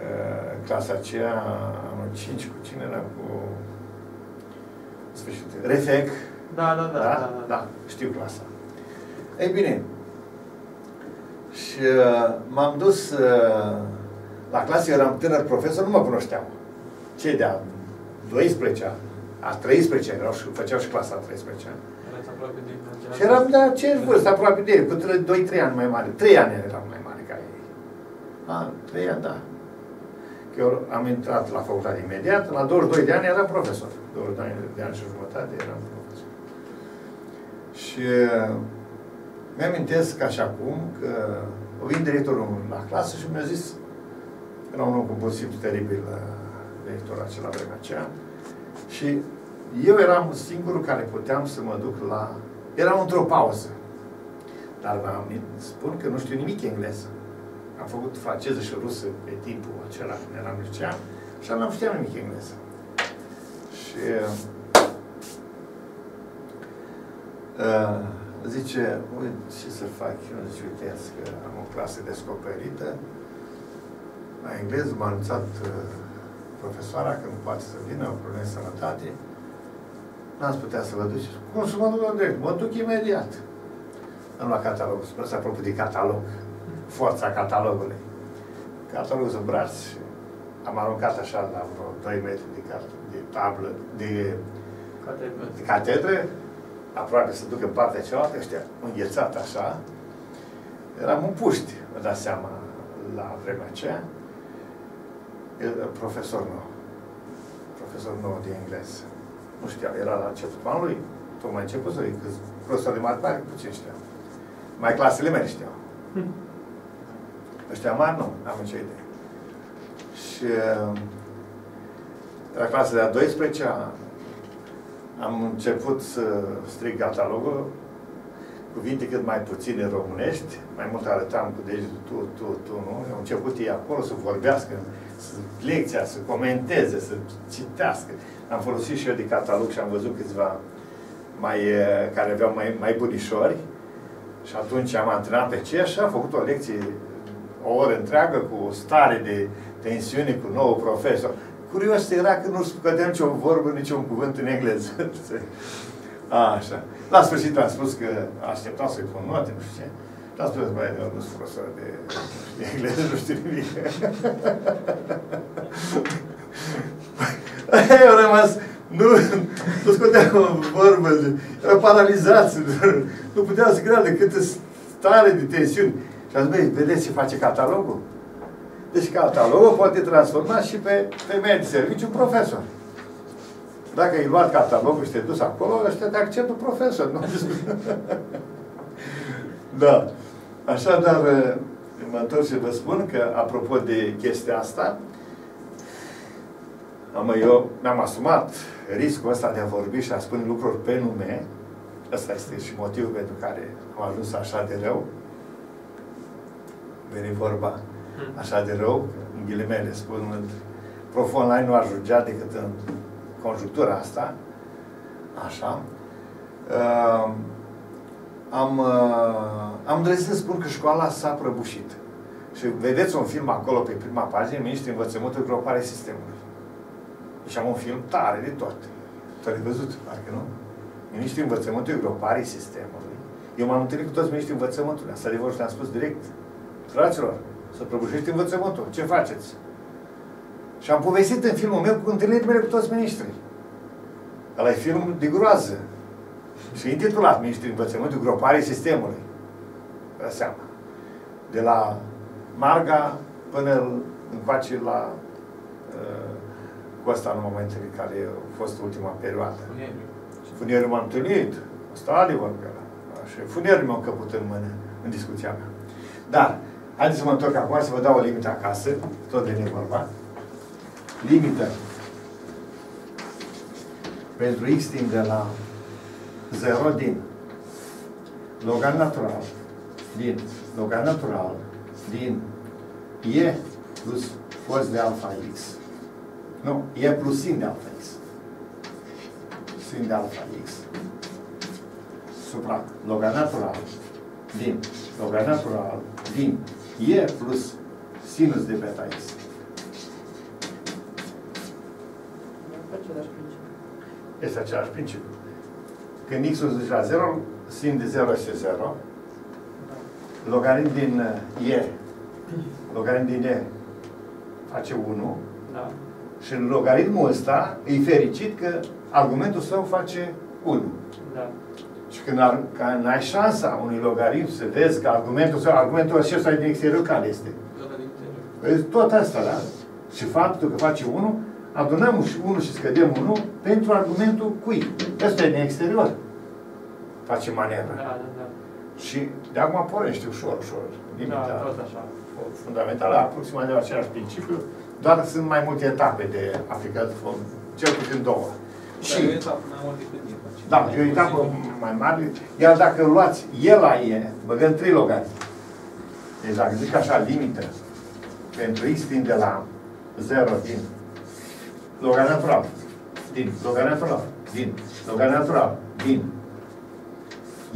uh, clasa aceea, anul 5, cu cine era? Cu sfârșit, Refec, Da, da, da, da? da, da. da, știu clasa. Ei bine, și uh, m-am dus uh, la clasă, eram tânăr profesor, nu mă cunoșteau. Cei de-a 12-a, a 13 erau și făceau și clasa a 13 Erați aproape de și eram de aceeași vârstă, aproape de ei, cu 2-3 ani mai mare. 3 ani eram mai mare ca ei. A, 3 ani, da. Că eu am intrat la facultate imediat, la 22 de ani eram profesor. 22 de ani, de ani și jumătate eram profesor. Și uh, mi-amintesc ca și acum că o vin directorul la clasă și mi-a zis, era un om compulsiv teribil, uh, directorul acela la vremea aceea, și eu eram singurul care puteam să mă duc la... Eram într-o pauză. Dar v-am spun că nu știu nimic engleză. Am făcut franceză și rusă pe timpul acela când eram licean și nu știam nimic engleză. Și uh, zice, uite, ce să fac eu? Zice, uite, că am o clasă descoperită la engleză, m-a anunțat uh, profesoara că nu poate să vină, o problemă de sănătate. N-ați putea să vă duceți. Cum să mă duc la direct? Mă duc imediat. Am luat catalogul, spune apropo de catalog. Forța catalogului. Catalogul în braț și am aruncat așa la vreo 2 metri de, carte, de tablă, de, Catedră. de catedră, aproape să ducă în partea cealaltă, ăștia înghețat așa. Eram un puști, vă dați seama, la vremea aceea. El, profesor nou. Profesor nou de engleză. Nu știam, era la începutul anului, tocmai început să că profesor de matematică, puțin știam. Mai clasele mele știau. Ăștia mari nu, am nicio idee. Și uh, la clasa de a 12 -a, am început să strig catalogul, cuvinte cât mai puține românești, mai mult arătam cu degetul tu, tu, tu, nu? Au început ei acolo să vorbească, să lecția, să comenteze, să citească. Am folosit și eu de catalog și am văzut câțiva mai, eh, care aveau mai, mai bunișori și atunci am antrenat pe ce și am făcut o lecție o oră întreagă cu o stare de tensiune cu nou profesor. Curios era că nu scădeam nicio vorbă, nici un cuvânt în engleză. Așa. La sfârșit am spus că așteptam să-i pun note, nu știu ce. Și am spus, băi, eu nu sunt profesor de, de engleză, nu știu nimic. Eu am rămas, nu, nu scoteam vorbă, erau paralizați, nu puteam să creadă câtă stare de tensiuni. Și am zis, băi, vedeți ce face catalogul? Deci catalogul poate transforma și pe femeie de serviciu profesor. Dacă ai luat catalogul și te-ai dus acolo, ăștia te acceptă profesor. Nu? da. Așadar, mă întorc și vă spun că, apropo de chestia asta, am, eu mi-am asumat riscul ăsta de a vorbi și a spune lucruri pe nume. Ăsta este și motivul pentru care am ajuns așa de rău. Veni vorba așa de rău, în ghilimele spunând, prof online nu ajungea decât în conjunctura asta, așa, uh, am, uh, am dorit să spun că școala s-a prăbușit. Și vedeți un film acolo pe prima pagină, Ministrul Învățământului Gropare Sistemului. Deci am un film tare de tot. Tu ai văzut, parcă nu? Ministrul Învățământului Gropare Sistemului. Eu m-am întâlnit cu toți ministrii învățământului. Asta de vor și am spus direct. Fraților, să prăbușești învățământul. Ce faceți? Și am povestit în filmul meu cu întâlnirile mele cu toți ministrii. Ăla e film de groază. Și intitulat Ministrii Învățământului Groparii Sistemului. Vă seama. De la Marga până încoace la uh, Costa în momentele în care a fost ultima perioadă. Funierul m-am întâlnit. Asta adevăr pe ăla. Și funierul mi-a încăput în mână în discuția mea. Dar, haideți să mă întorc acum să vă dau o limită acasă, tot de ne vorba. Limită pentru x timp de la 0 din logan natural din logan natural din e plus cos de alfa x. Nu, e plus sin de alfa x. Sin de alfa x supra logan natural din logan natural din e plus sinus de beta x. Același principiu. Este același principiu. Când x ul duce la 0, sin de 0 este 0. Logaritm din uh, e, logaritm din e face 1 Da. și în logaritmul ăsta e fericit că argumentul său face 1. Da. Și când, ar, când ai șansa unui logaritm să vezi că argumentul său, argumentul acesta din exterior care este? Ăla din interior. Vezi, tot asta, da? Și faptul că face 1, adunăm și 1 și scădem 1 pentru argumentul cui? Ăsta e din exterior. Face manevră. Da, da, da. Și de acum pornește ușor, ușor. Limita Da, tot așa. fundamentală, aproximativ același principiu, doar sunt mai multe etape de aplicat, cel puțin două. Dar e o Și, etapă mai mult decât din da, e o etapă mai mare, iar dacă luați el la e, băgăm trei logari. Deci dacă zic așa, limită, pentru x fiind de la 0 din logar natural, din logar natural, din logar natural, din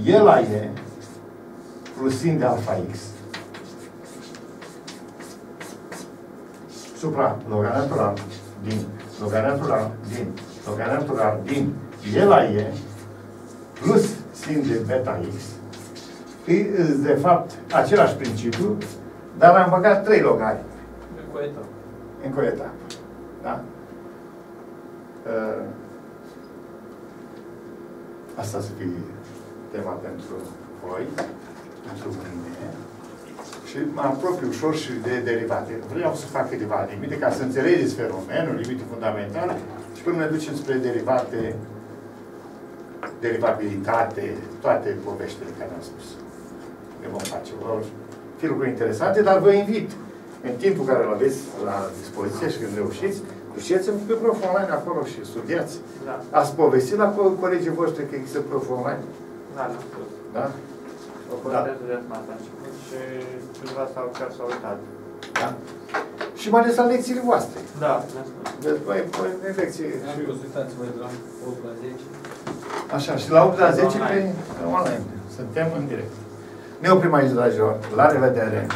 el la e, plus sin de alfa x, supra logar natural, din logar natural, din logar natural, din el la e, plus sin de beta x, e, de fapt, același principiu, dar am băgat trei logari Cu o etapă. încă o etapă. Da? Uh, Asta să fie tema pentru voi, pentru mine. Și mă apropiu ușor și de derivate. Vreau să fac câteva limite ca să înțelegeți fenomenul, limite fundamentale și până ne ducem spre derivate, derivabilitate, toate poveștile care am spus. Le vom face. Vor fi lucruri interesante, dar vă invit în timpul care îl aveți la dispoziție și când reușiți, duceți-vă pe prof online acolo și studiați. Da, Ați povestit la co- colegii voștri că există prof online? da, l-am spus. Da? O postez da. la început și câțiva s-au chiar s-au uitat. Da. Și mai ales la lecțiile voastre. Da, mi-a spus. Deci, băi, băi, în lecție. Am spus, uitați-vă de la 8 la 10. Așa, și la 8 la 10 pe Online. online. Suntem în direct. Ne oprim aici, dragilor. La revedere!